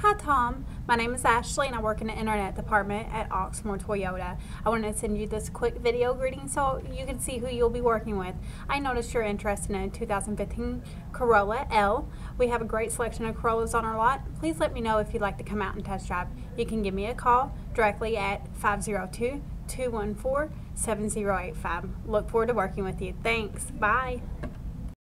Hi, Tom. My name is Ashley, and I work in the internet department at Oxmoor Toyota. I wanted to send you this quick video greeting so you can see who you'll be working with. I noticed you're interested in a 2015 Corolla L. We have a great selection of Corollas on our lot. Please let me know if you'd like to come out and test drive. You can give me a call directly at 502 214 7085. Look forward to working with you. Thanks. Bye.